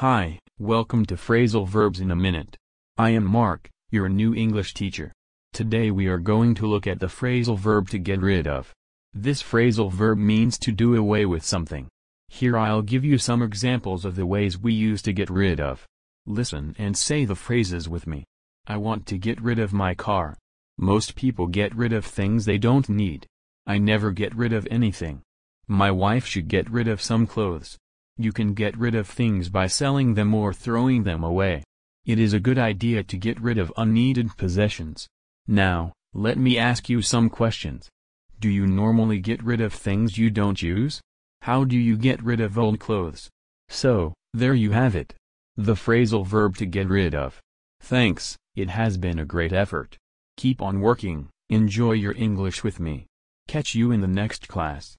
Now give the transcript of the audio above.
Hi, welcome to Phrasal Verbs in a Minute. I am Marc, your new English teacher. Today we are going to look at the phrasal verb to get rid of. This phrasal verb means to do away with something. Here I'll give you some examples of the ways we use to get rid of. Listen and say the phrases with me. I want to get rid of my car. Most people get rid of things they don't need. I never get rid of anything. My wife should get rid of some clothes. You can get rid of things by selling them or throwing them away. It is a good idea to get rid of unneeded possessions. Now, let me ask you some questions. Do you normally get rid of things you don't use? How do you get rid of old clothes? So, there you have it. The phrasal verb to get rid of. Thanks, it has been a great effort. Keep on working, enjoy your English with me. Catch you in the next class.